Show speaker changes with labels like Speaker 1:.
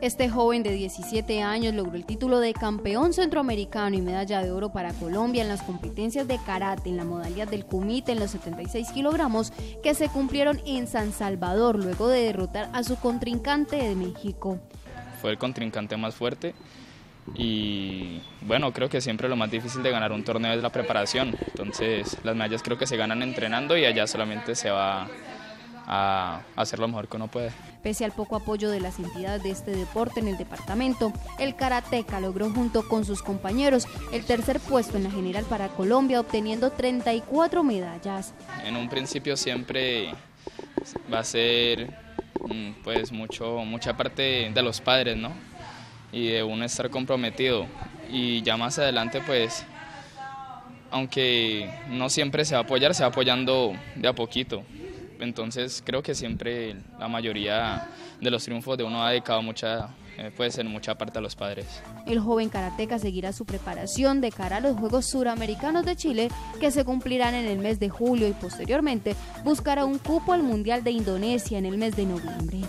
Speaker 1: Este joven de 17 años logró el título de campeón centroamericano y medalla de oro para Colombia en las competencias de karate en la modalidad del kumite en los 76 kilogramos que se cumplieron en San Salvador luego de derrotar a su contrincante de México.
Speaker 2: Fue el contrincante más fuerte y bueno, creo que siempre lo más difícil de ganar un torneo es la preparación. Entonces las medallas creo que se ganan entrenando y allá solamente se va a hacer lo mejor que uno puede.
Speaker 1: Pese al poco apoyo de las entidades de este deporte en el departamento, el karateca logró junto con sus compañeros el tercer puesto en la general para Colombia, obteniendo 34 medallas.
Speaker 2: En un principio siempre va a ser mm, pues mucho, mucha parte de los padres, ¿no? Y de uno estar comprometido. Y ya más adelante pues aunque no siempre se va a apoyar, se va apoyando de a poquito. Entonces creo que siempre la mayoría de los triunfos de uno ha dedicado mucha, eh, puede ser mucha parte a los padres.
Speaker 1: El joven karateca seguirá su preparación de cara a los Juegos Suramericanos de Chile que se cumplirán en el mes de julio y posteriormente buscará un cupo al Mundial de Indonesia en el mes de noviembre.